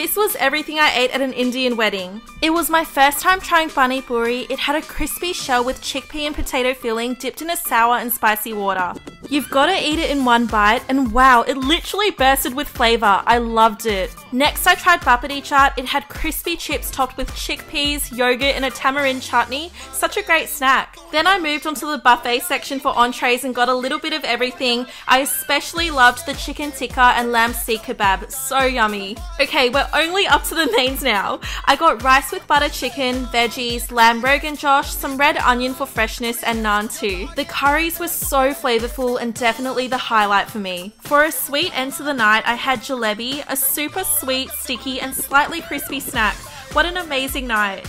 This was everything I ate at an Indian wedding. It was my first time trying Pani Puri. It had a crispy shell with chickpea and potato filling dipped in a sour and spicy water. You've got to eat it in one bite, and wow, it literally bursted with flavour. I loved it. Next, I tried Papdi chaat. It had crispy chips topped with chickpeas, yogurt, and a tamarind chutney. Such a great snack. Then I moved onto the buffet section for entrees and got a little bit of everything. I especially loved the chicken tikka and lamb seekh kebab. So yummy. Okay, we're only up to the mains now. I got rice with butter chicken, veggies, lamb rogan josh, some red onion for freshness, and naan too. The curries were so flavorful and definitely the highlight for me. For a sweet end to the night, I had jalebi, a super sweet, sticky, and slightly crispy snack. What an amazing night!